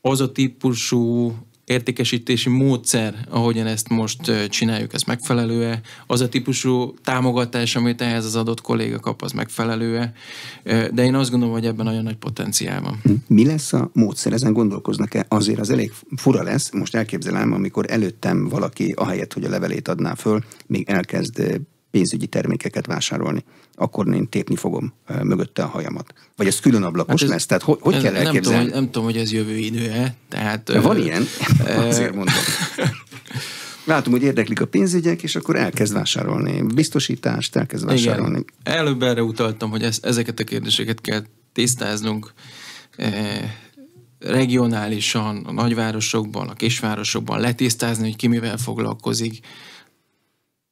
az a típusú értékesítési módszer, ahogyan ezt most csináljuk, ez megfelelő-e? Az a típusú támogatás, amit ehhez az adott kolléga kap, az megfelelő-e? De én azt gondolom, hogy ebben nagyon nagy potenciál van. Hm. Mi lesz a módszer? Ezen gondolkoznak-e? Azért az elég fura lesz. Most elképzelem, amikor előttem valaki, ahelyett, hogy a levelét adná föl, még elkezd pénzügyi termékeket vásárolni, akkor én tépni fogom mögötte a hajamat. Vagy ez külön ablakos hát ez, lesz? Tehát hogy, hogy kell elképzelni? Nem tudom, nem tudom, hogy ez jövő idő-e. Tehát, van ö, ilyen? Azért mondom. Látom, hogy érdeklik a pénzügyek, és akkor elkezd vásárolni. Biztosítást elkezd vásárolni. Igen. Előbb erre utaltam, hogy ez, ezeket a kérdéseket kell tisztáznunk regionálisan, a nagyvárosokban, a kisvárosokban letisztázni, hogy ki mivel foglalkozik,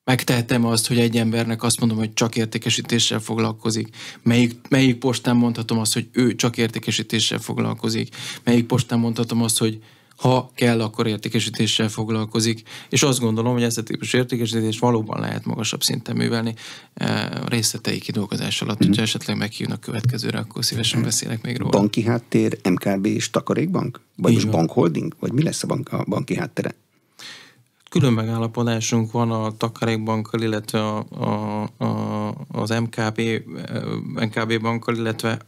megtehetem azt, hogy egy embernek azt mondom, hogy csak értékesítéssel foglalkozik. Melyik, melyik postán mondhatom azt, hogy ő csak értékesítéssel foglalkozik. Melyik postán mondhatom azt, hogy ha kell, akkor értékesítéssel foglalkozik, és azt gondolom, hogy ezt a típus értékesítést valóban lehet magasabb szinten művelni eh, részletei kidolgozás alatt. Mm-hmm. Hogyha esetleg meghívnak következőre, akkor szívesen beszélek még róla. Banki háttér, MKB és takarékbank? Vagy most bankholding? Vagy mi lesz a, bank, a banki háttere? Külön megállapodásunk van a takarékbankkal, illetve a, a, a, az MKB, MKB bankkal, illetve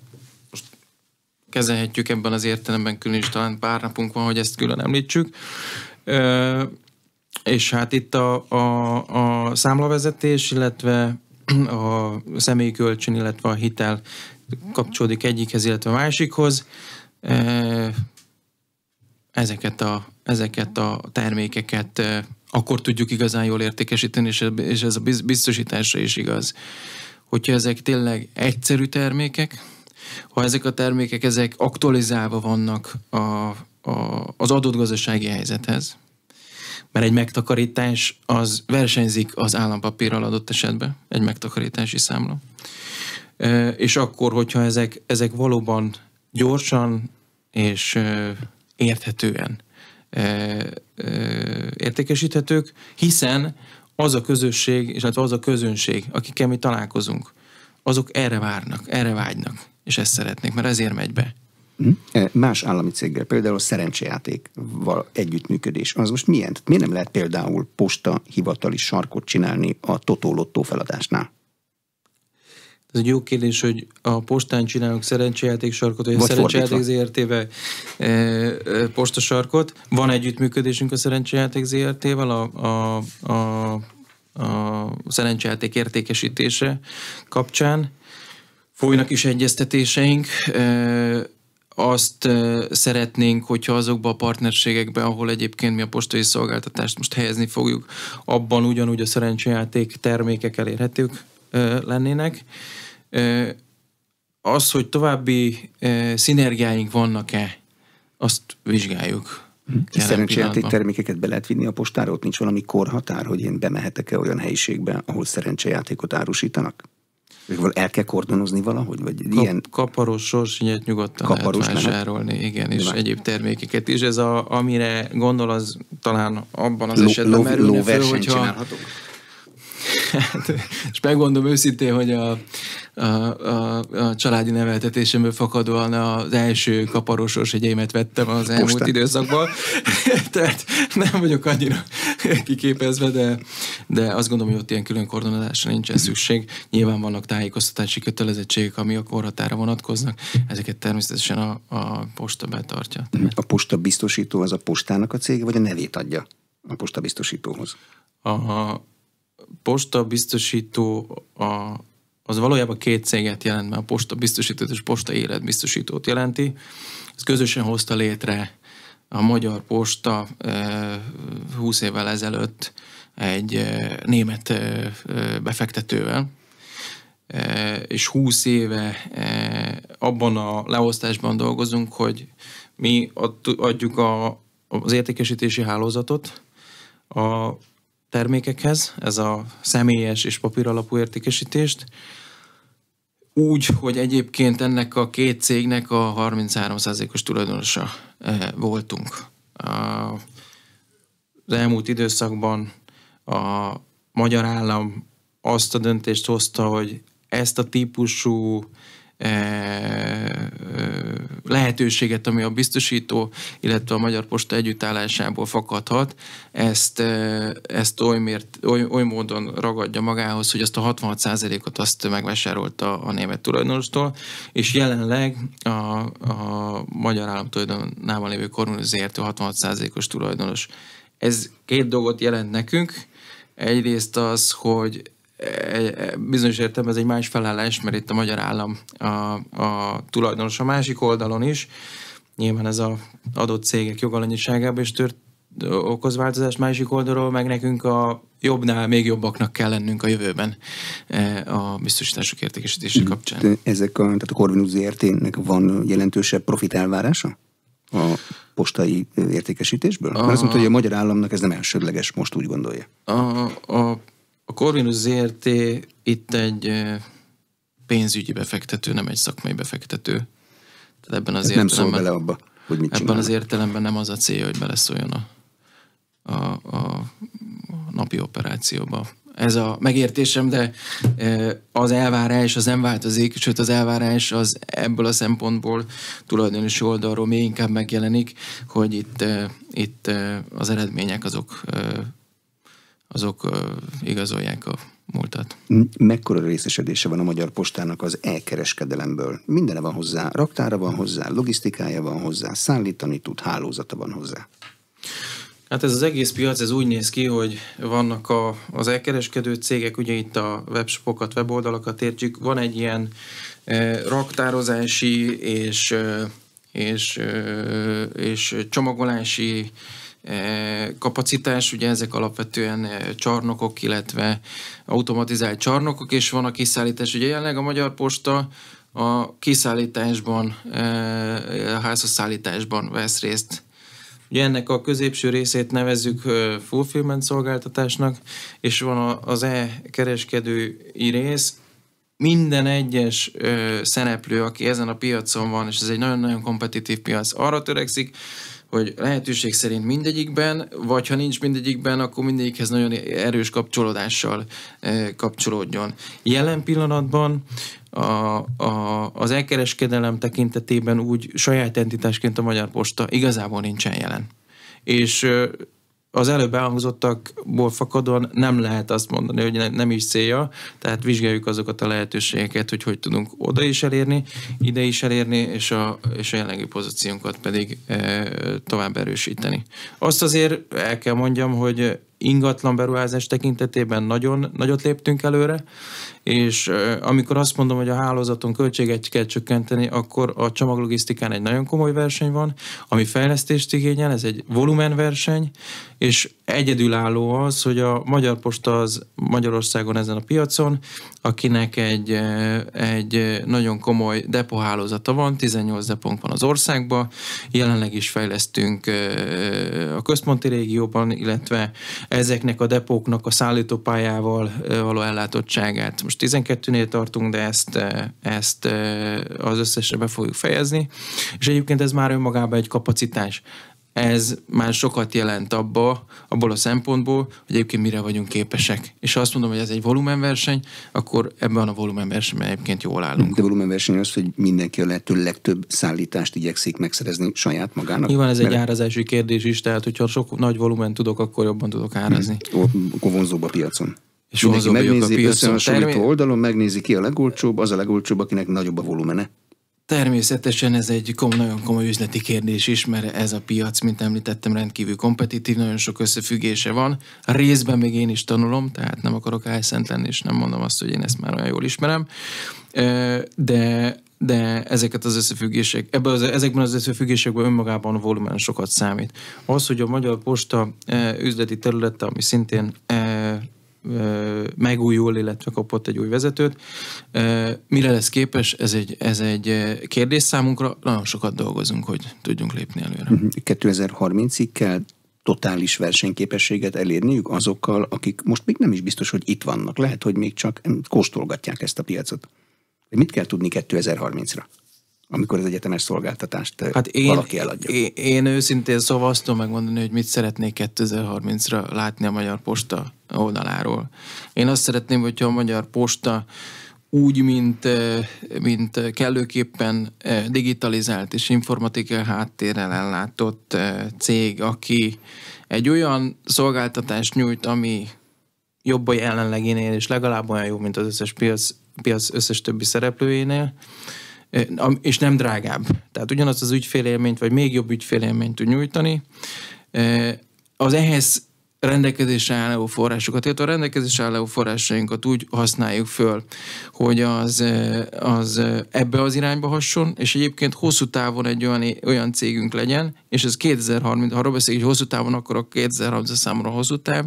most kezelhetjük ebben az értelemben külön is, talán pár napunk van, hogy ezt külön említsük. És hát itt a, a, a számlavezetés, illetve a személyi kölcsön, illetve a hitel kapcsolódik egyikhez, illetve a másikhoz ezeket a, ezeket a termékeket akkor tudjuk igazán jól értékesíteni, és ez a biztosításra is igaz. Hogyha ezek tényleg egyszerű termékek, ha ezek a termékek ezek aktualizálva vannak a, a, az adott gazdasági helyzethez, mert egy megtakarítás az versenyzik az állampapírral adott esetben, egy megtakarítási számla. És akkor, hogyha ezek, ezek valóban gyorsan és érthetően értékesíthetők, hiszen az a közösség, és hát az a közönség, akikkel mi találkozunk, azok erre várnak, erre vágynak, és ezt szeretnék, mert ezért megy be. Hm? Más állami céggel, például a szerencsejátékval együttműködés, az most milyen? Miért nem lehet például posta hivatali sarkot csinálni a Totó Lottó feladásnál? Ez egy jó kérdés, hogy a postán csinálunk szerencsejáték sarkot, vagy, vagy a szerencsejáték ZRT-vel e, e, postasarkot. Van együttműködésünk a szerencsejáték ZRT-vel a, a, a, a szerencsejáték értékesítése kapcsán. Folynak is egyeztetéseink. E, azt szeretnénk, hogyha azokba a partnerségekbe, ahol egyébként mi a postai szolgáltatást most helyezni fogjuk, abban ugyanúgy a szerencsejáték termékek elérhetők lennének. Az, hogy további szinergiáink vannak-e, azt vizsgáljuk. Hm. Szerencsejáték termékeket be lehet vinni a postára, ott nincs valami korhatár, hogy én bemehetek-e olyan helyiségbe, ahol szerencsejátékot árusítanak? El kell kordonozni valahogy? Vagy Kap, ilyen... Kaparos sorsinyet nyugodtan kaparos lehet vásárolni, lehet? igen, és Nyilván. egyéb termékeket is. Ez a, amire gondol, az talán abban az esetben ló, merülne föl, hogyha... Hát, és megmondom őszintén, hogy a, a, a, a családi neveltetésemből fakadóan az első kaparosos egyémet vettem az elmúlt Postán. időszakban. Tehát nem vagyok annyira kiképezve, de, de azt gondolom, hogy ott ilyen külön koordinálásra nincsen szükség. Nyilván vannak tájékoztatási kötelezettségek, ami a korhatára vonatkoznak. Ezeket természetesen a, a posta betartja. A posta biztosító az a postának a cége, vagy a nevét adja a posta biztosítóhoz? A, posta biztosító a, az valójában két céget jelent, mert a posta biztosítót és posta életbiztosítót jelenti. Ez közösen hozta létre a Magyar Posta 20 évvel ezelőtt egy német befektetővel, és 20 éve abban a leosztásban dolgozunk, hogy mi adjuk a, az értékesítési hálózatot, a termékekhez, ez a személyes és papíralapú értékesítést, úgy, hogy egyébként ennek a két cégnek a 33%-os tulajdonosa eh, voltunk. Az elmúlt időszakban a magyar állam azt a döntést hozta, hogy ezt a típusú lehetőséget, ami a biztosító, illetve a Magyar Posta együttállásából fakadhat, ezt, ezt oly, mért, oly, oly módon ragadja magához, hogy azt a 66%-ot azt megvásárolta a német tulajdonostól, és jelenleg a, a magyar állam tulajdonában lévő Kormunizért 66%-os tulajdonos. Ez két dolgot jelent nekünk. Egyrészt az, hogy bizonyos értelemben ez egy más felállás, mert itt a magyar állam a, a tulajdonos a másik oldalon is. Nyilván ez a adott cégek jogalanyiságában is tört, okoz változás másik oldalról, meg nekünk a jobbnál még jobbaknak kell lennünk a jövőben e, a biztosítások értékesítése kapcsán. Ezek a, tehát a Corvinus ZRT-nek van jelentősebb profit elvárása? a postai értékesítésből? Mert azt mondta, hogy a magyar államnak ez nem elsődleges, most úgy gondolja. A, a a Corvinus ZRT itt egy pénzügyi befektető, nem egy szakmai befektető. Tehát ebben az Ez értelemben, nem szól bele abba, hogy mit Ebben az értelemben nem az a célja, hogy beleszóljon a, a, a napi operációba. Ez a megértésem, de az elvárás az nem változik, sőt az elvárás az ebből a szempontból tulajdonosi oldalról még inkább megjelenik, hogy itt, itt az eredmények azok azok igazolják a múltat. Mekkora részesedése van a Magyar Postának az elkereskedelemből? Mindene van hozzá, raktára van hozzá, logisztikája van hozzá, szállítani tud, hálózata van hozzá. Hát ez az egész piac, ez úgy néz ki, hogy vannak a, az elkereskedő cégek, ugye itt a webshopokat, weboldalakat értjük, van egy ilyen e, raktározási és e, és, és csomagolási kapacitás, ugye ezek alapvetően csarnokok, illetve automatizált csarnokok, és van a kiszállítás. Ugye jelenleg a Magyar Posta a kiszállításban, a házasszállításban vesz részt. Ugye ennek a középső részét nevezzük fulfillment szolgáltatásnak, és van az e-kereskedői rész, minden egyes ö, szereplő, aki ezen a piacon van, és ez egy nagyon-nagyon kompetitív piac, arra törekszik, hogy lehetőség szerint mindegyikben, vagy ha nincs mindegyikben, akkor mindegyikhez nagyon erős kapcsolódással ö, kapcsolódjon. Jelen pillanatban a, a, az elkereskedelem tekintetében úgy saját entitásként a Magyar Posta igazából nincsen jelen. És az előbb elhangzottakból fakadóan nem lehet azt mondani, hogy nem is célja, tehát vizsgáljuk azokat a lehetőségeket, hogy hogy tudunk oda is elérni, ide is elérni, és a, és a jelenlegi pozíciónkat pedig e, tovább erősíteni. Azt azért el kell mondjam, hogy ingatlan beruházás tekintetében nagyon nagyot léptünk előre, és amikor azt mondom, hogy a hálózaton költséget kell csökkenteni, akkor a csomaglogisztikán egy nagyon komoly verseny van, ami fejlesztést igényel, ez egy volumenverseny, és egyedülálló az, hogy a Magyar Posta az Magyarországon ezen a piacon, akinek egy, egy nagyon komoly depohálózata van, 18 depónk van az országban, jelenleg is fejlesztünk a központi régióban, illetve ezeknek a depóknak a szállítópályával való ellátottságát. Most 12-nél tartunk, de ezt, ezt az összesre be fogjuk fejezni, és egyébként ez már önmagában egy kapacitás ez már sokat jelent abba, abból a szempontból, hogy egyébként mire vagyunk képesek. És ha azt mondom, hogy ez egy volumenverseny, akkor ebben a volumenversenyben egyébként jól állunk. De volumenverseny az, hogy mindenki a lehető legtöbb szállítást igyekszik megszerezni saját magának. Nyilván ez mert... egy árazási kérdés is, tehát hogyha sok nagy volumen tudok, akkor jobban tudok árazni. Hmm. Akkor vonzóbb a piacon. És Mindenki megnézi, összehasonlító termé... oldalon megnézi ki a legolcsóbb, az a legolcsóbb, akinek nagyobb a volumene. Természetesen ez egy kom- nagyon komoly üzleti kérdés is, mert ez a piac, mint említettem, rendkívül kompetitív, nagyon sok összefüggése van. Részben még én is tanulom, tehát nem akarok álszent lenni, és nem mondom azt, hogy én ezt már olyan jól ismerem. De de ezeket az összefüggések, ebben az, ezekben az összefüggésekben önmagában a volumen sokat számít. Az, hogy a Magyar Posta üzleti területe, ami szintén megújul, illetve kapott egy új vezetőt. Mire lesz képes, ez egy, ez egy kérdés számunkra, nagyon sokat dolgozunk, hogy tudjunk lépni előre. 2030-ig mhm. kell totális versenyképességet elérniük azokkal, akik most még nem is biztos, hogy itt vannak. Lehet, hogy még csak kóstolgatják ezt a piacot. Mit kell tudni 2030-ra? Amikor az egyetemes szolgáltatást hát én, valaki eladja. Én, én őszintén szóval azt tudom megmondani, hogy mit szeretnék 2030-ra látni a Magyar Posta oldaláról. Én azt szeretném, hogyha a Magyar Posta úgy, mint, mint kellőképpen digitalizált és informatikai háttérrel ellátott cég, aki egy olyan szolgáltatást nyújt, ami jobb a jelenlegénél, és legalább olyan jó, mint az összes piac, piac összes többi szereplőjénél, és nem drágább. Tehát ugyanazt az ügyfélélményt, vagy még jobb ügyfélélményt tud nyújtani. Az ehhez rendelkezésre álló forrásokat, illetve a rendelkezésre álló forrásainkat úgy használjuk föl, hogy az, az ebbe az irányba hasson, és egyébként hosszú távon egy olyan, olyan cégünk legyen, és ez 2030, ha arról beszélünk, hogy hosszú távon, akkor a 2030 számomra hosszú táv,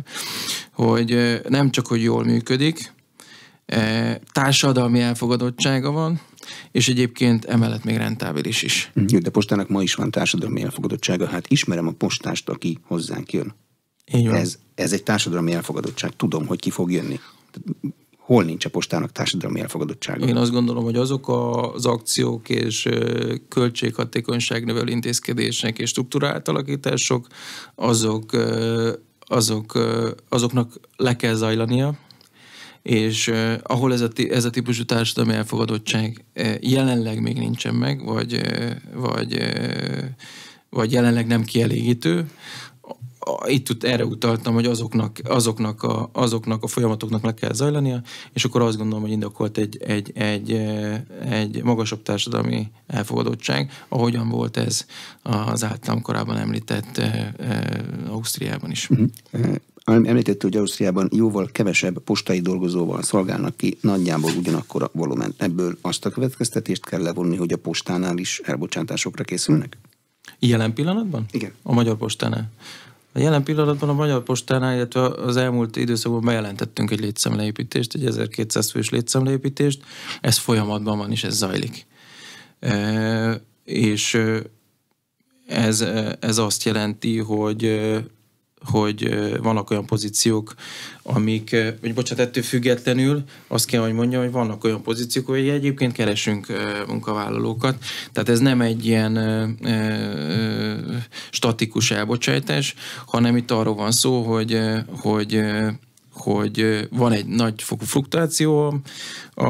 hogy nem csak, hogy jól működik, társadalmi elfogadottsága van, és egyébként emellett még rentábilis is. Jó, de postának ma is van társadalmi elfogadottsága. Hát ismerem a postást, aki hozzánk jön. Így van. Ez, ez egy társadalmi elfogadottság. Tudom, hogy ki fog jönni. Hol nincs a postának társadalmi elfogadottsága? Én azt gondolom, hogy azok az akciók és költséghatékonyságnövelő intézkedések és struktúrált alakítások, azok, azok, azoknak le kell zajlania, és uh, ahol ez a, ez a típusú társadalmi elfogadottság uh, jelenleg még nincsen meg, vagy, uh, vagy, uh, vagy jelenleg nem kielégítő, itt erre utaltam, hogy azoknak, azoknak, a, azoknak a folyamatoknak le kell zajlania, és akkor azt gondolom, hogy indokolt egy, egy, egy, egy magasabb társadalmi elfogadottság, ahogyan volt ez az általam korábban említett Ausztriában is. Uh-huh. Említett, hogy Ausztriában jóval kevesebb postai dolgozóval szolgálnak ki, nagyjából ugyanakkor a volumen. Ebből azt a következtetést kell levonni, hogy a postánál is elbocsátásokra készülnek? Jelen pillanatban? Igen. A Magyar Postánál? A jelen pillanatban a Magyar Postánál, illetve az elmúlt időszakban bejelentettünk egy létszemleépítést, egy 1200 fős létszemleépítést, ez folyamatban van, és ez zajlik. E, és ez, ez azt jelenti, hogy hogy vannak olyan pozíciók, amik, vagy bocsánat, ettől függetlenül azt kell, hogy mondjam, hogy vannak olyan pozíciók, hogy egyébként keresünk munkavállalókat. Tehát ez nem egy ilyen statikus elbocsátás, hanem itt arról van szó, hogy, hogy hogy van egy nagy fokú fluktuáció a,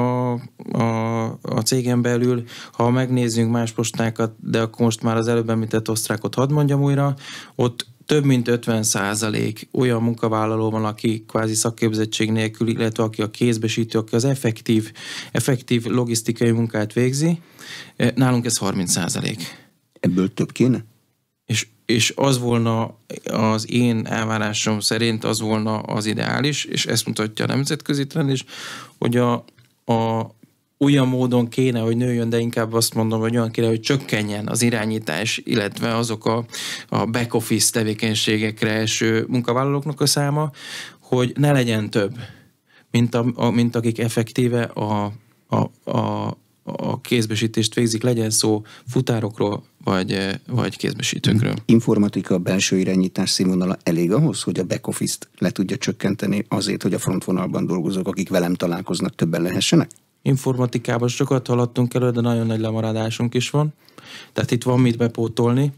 a, a cégen belül. Ha megnézzünk más postákat, de akkor most már az előbb említett osztrákot hadd mondjam újra, ott több mint 50 százalék olyan munkavállaló van, aki kvázi szakképzettség nélkül, illetve aki a kézbesítő, aki az effektív, effektív logisztikai munkát végzi. E, nálunk ez 30 százalék. Ebből több kéne? És, és az volna az én elvárásom szerint az volna az ideális, és ezt mutatja a nemzetközi trend is, hogy a, a olyan módon kéne, hogy nőjön, de inkább azt mondom, hogy olyan kéne, hogy csökkenjen az irányítás, illetve azok a, a back office tevékenységekre eső munkavállalóknak a száma, hogy ne legyen több, mint, a, a, mint akik effektíve a, a, a, a kézbesítést végzik, legyen szó futárokról, vagy, vagy kézbesítőkről. Informatika belső irányítás színvonala elég ahhoz, hogy a back office-t le tudja csökkenteni azért, hogy a frontvonalban dolgozók, akik velem találkoznak, többen lehessenek? Informatikában sokat haladtunk elő, de nagyon nagy lemaradásunk is van. Tehát itt van mit bepótolni.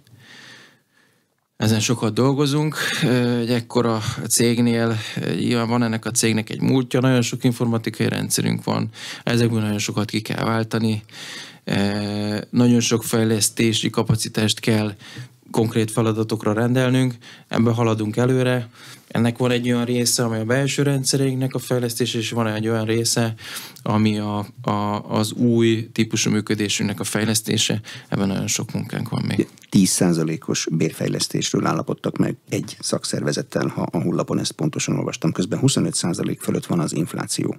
Ezen sokat dolgozunk. Egy ekkora cégnél nyilván van ennek a cégnek egy múltja, nagyon sok informatikai rendszerünk van, ezekből nagyon sokat ki kell váltani. Nagyon sok fejlesztési kapacitást kell konkrét feladatokra rendelnünk, ebben haladunk előre. Ennek van egy olyan része, ami a belső rendszereinknek a fejlesztése, és van egy olyan része, ami a, a, az új típusú működésünknek a fejlesztése. Ebben nagyon sok munkánk van még. 10%-os bérfejlesztésről állapodtak meg egy szakszervezettel, ha a hullapon ezt pontosan olvastam. Közben 25% fölött van az infláció.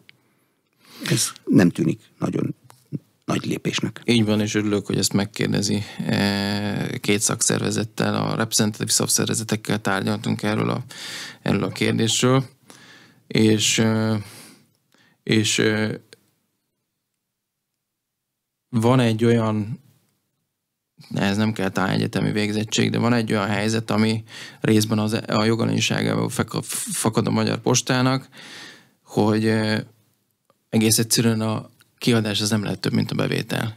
Ez nem tűnik nagyon nagy lépésnek. Így van, és örülök, hogy ezt megkérdezi. E, két szakszervezettel, a reprezentatív szakszervezetekkel tárgyaltunk erről a, erről a kérdésről, és, e, és e, van egy olyan ez nem kell talán egyetemi végzettség, de van egy olyan helyzet, ami részben az, a jogalanyiságával fakad a Magyar Postának, hogy egész egyszerűen a, kiadás az nem lehet több, mint a bevétel.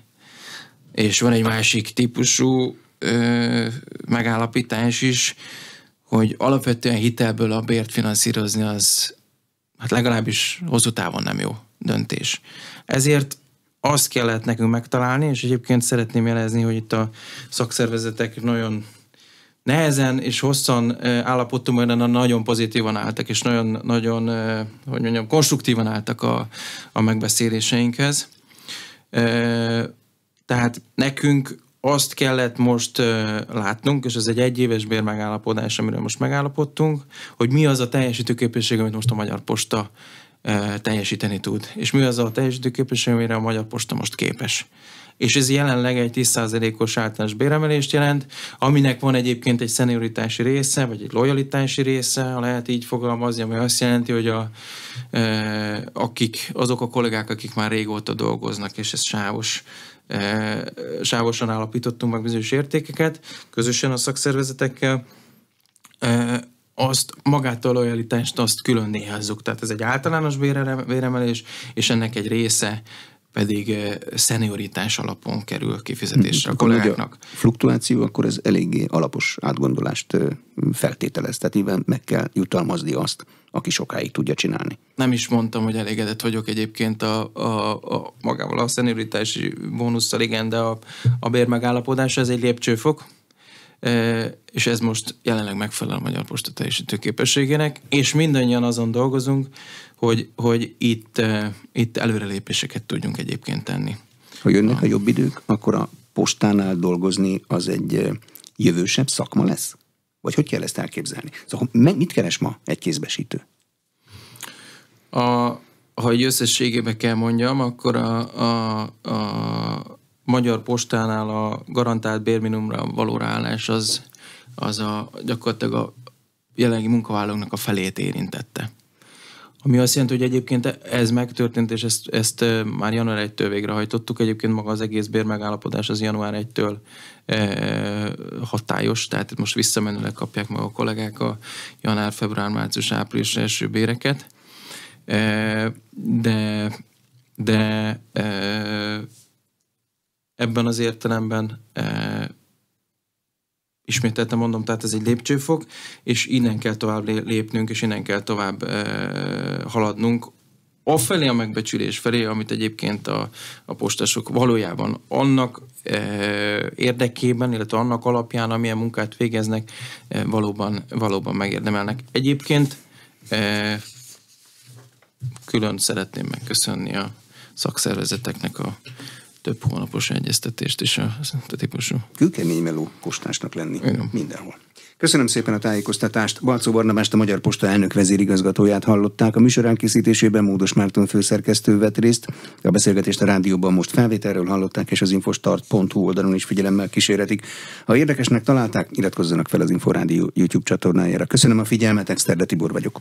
És van egy másik típusú ö, megállapítás is, hogy alapvetően hitelből a bért finanszírozni az hát legalábbis hosszú távon nem jó döntés. Ezért azt kellett nekünk megtalálni, és egyébként szeretném jelezni, hogy itt a szakszervezetek nagyon nehezen és hosszan állapodtunk, mert nagyon pozitívan álltak, és nagyon, nagyon hogy mondjam, konstruktívan álltak a, a megbeszéléseinkhez. Tehát nekünk azt kellett most látnunk, és ez egy egyéves bérmegállapodás, amiről most megállapodtunk, hogy mi az a teljesítőképesség, amit most a Magyar Posta teljesíteni tud. És mi az a teljesítőképesség, amire a Magyar Posta most képes és ez jelenleg egy 10%-os általános béremelést jelent, aminek van egyébként egy szenioritási része, vagy egy lojalitási része, ha lehet így fogalmazni, ami azt jelenti, hogy a, e, akik, azok a kollégák, akik már régóta dolgoznak, és ez sávos, e, sávosan állapítottunk meg bizonyos értékeket, közösen a szakszervezetekkel, e, azt magát a lojalitást azt külön néházzuk. Tehát ez egy általános béremelés, és ennek egy része pedig szenioritás alapon kerül kifizetésre a kollégáknak. A fluktuáció, akkor ez eléggé alapos átgondolást feltételez, tehát éven meg kell jutalmazni azt, aki sokáig tudja csinálni. Nem is mondtam, hogy elégedett vagyok egyébként a, a, a magával a szenioritási bónusszal, igen, de a, a bérmegállapodás ez egy lépcsőfok, és ez most jelenleg megfelel a Magyar Posta teljesítő képességének, és mindannyian azon dolgozunk, hogy, hogy itt, itt előrelépéseket tudjunk egyébként tenni. Ha jönnek a jobb idők, akkor a postánál dolgozni az egy jövősebb szakma lesz? Vagy hogy kell ezt elképzelni? Szóval mit keres ma egy kézbesítő? A, ha egy összességében kell mondjam, akkor a, a, a Magyar Postánál a garantált bérminumra való ráállás az, az a, gyakorlatilag a jelenlegi munkavállalóknak a felét érintette. Ami azt jelenti, hogy egyébként ez megtörtént, és ezt, ezt már január 1-től végrehajtottuk. Egyébként maga az egész bérmegállapodás az január 1-től e, hatályos, tehát most visszamenőleg kapják meg a kollégák a január, február, március, április első béreket. De de ebben az értelemben ismételten mondom, tehát ez egy lépcsőfok, és innen kell tovább lépnünk, és innen kell tovább e, haladnunk, afelé a megbecsülés felé, amit egyébként a, a postasok valójában annak e, érdekében, illetve annak alapján, amilyen munkát végeznek, e, valóban, valóban megérdemelnek. Egyébként e, külön szeretném megköszönni a szakszervezeteknek a több hónapos egyeztetést is a, a típusú. Kőkemény meló postásnak lenni Igen. mindenhol. Köszönöm szépen a tájékoztatást. Balcó Barnabást, a Magyar Posta elnök vezérigazgatóját hallották. A műsor elkészítésében Módos Márton főszerkesztő vett részt. A beszélgetést a rádióban most felvételről hallották, és az infostart.hu oldalon is figyelemmel kísérletik. Ha érdekesnek találták, iratkozzanak fel az Inforádió YouTube csatornájára. Köszönöm a figyelmet, Exterde Tibor vagyok.